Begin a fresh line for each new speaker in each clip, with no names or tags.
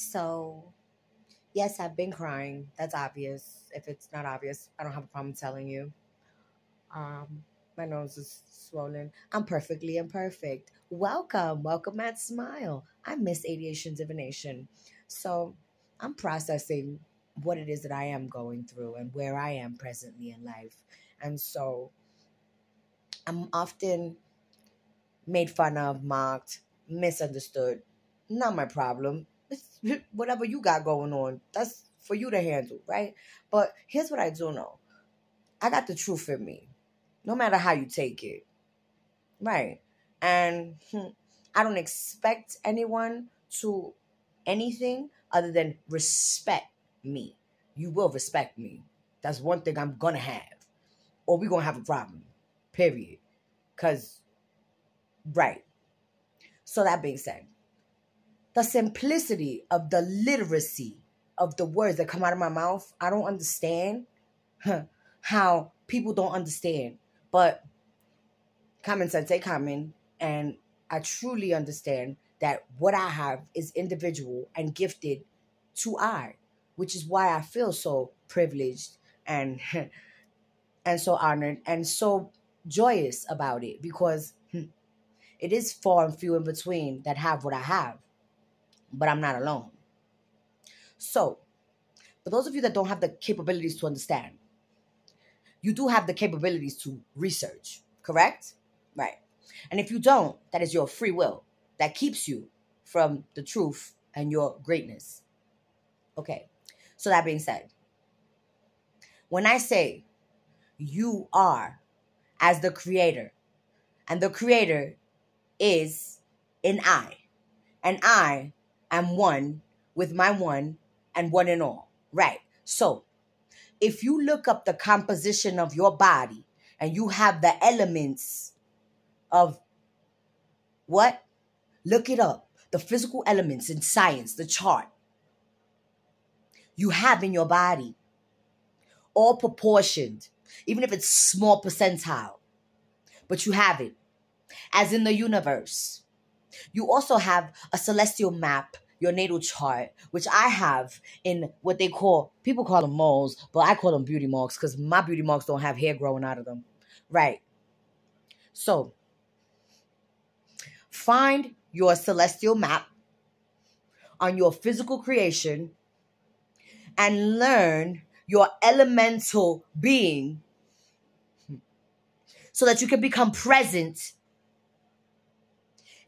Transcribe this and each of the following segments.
So, yes, I've been crying. That's obvious. If it's not obvious, I don't have a problem telling you. Um, my nose is swollen. I'm perfectly imperfect. Welcome, welcome at Smile. I'm Miss Aviation Divination. So, I'm processing what it is that I am going through and where I am presently in life. And so, I'm often made fun of, mocked, misunderstood. Not my problem. It's whatever you got going on, that's for you to handle, right? But here's what I do know I got the truth in me, no matter how you take it, right? And hmm, I don't expect anyone to anything other than respect me. You will respect me. That's one thing I'm gonna have, or we're gonna have a problem, period. Because, right. So, that being said, the simplicity of the literacy of the words that come out of my mouth, I don't understand how people don't understand. But common sense, they common, and I truly understand that what I have is individual and gifted to I, which is why I feel so privileged and and so honored and so joyous about it because hmm, it is far and few in between that have what I have but I'm not alone. So, for those of you that don't have the capabilities to understand, you do have the capabilities to research, correct? Right. And if you don't, that is your free will that keeps you from the truth and your greatness. Okay. So, that being said, when I say you are as the creator, and the creator is an I, and I am one with my one and one and all. Right. So if you look up the composition of your body and you have the elements of what? Look it up. The physical elements in science, the chart you have in your body, all proportioned, even if it's small percentile, but you have it. As in the universe, you also have a celestial map, your natal chart, which I have in what they call, people call them moles, but I call them beauty marks because my beauty marks don't have hair growing out of them. Right. So, find your celestial map on your physical creation and learn your elemental being so that you can become present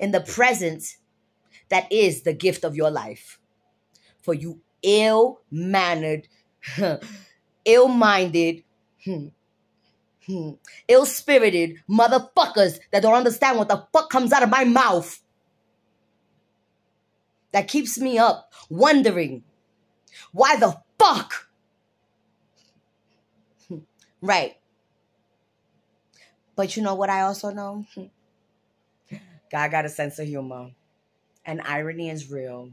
in the present that is the gift of your life. For you ill mannered, ill minded, hmm, hmm, ill spirited motherfuckers that don't understand what the fuck comes out of my mouth. That keeps me up wondering why the fuck. right. But you know what I also know? God got a sense of humor. And irony is real.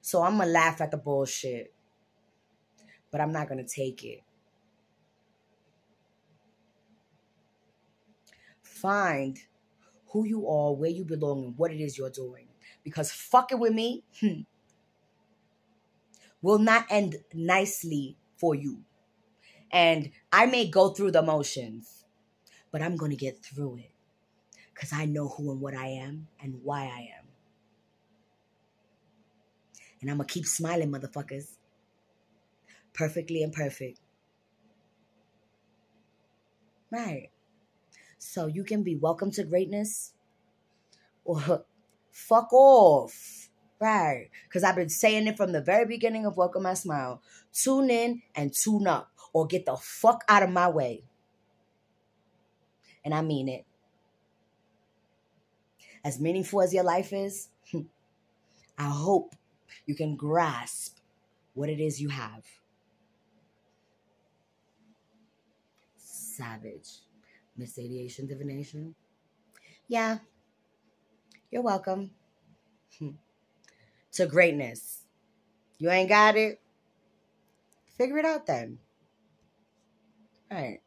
So I'm going to laugh at the bullshit. But I'm not going to take it. Find who you are, where you belong, and what it is you're doing. Because fucking with me hmm, will not end nicely for you. And I may go through the motions, but I'm going to get through it because I know who and what I am and why I am. And I'm going to keep smiling, motherfuckers. Perfectly imperfect. Right. So you can be welcome to greatness or fuck off. Right. Because I've been saying it from the very beginning of Welcome My Smile. Tune in and tune up or get the fuck out of my way. And I mean it as meaningful as your life is, I hope you can grasp what it is you have. Savage. Miss Aviation Divination. Yeah. You're welcome. to greatness. You ain't got it? Figure it out then. All right.